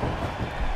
何?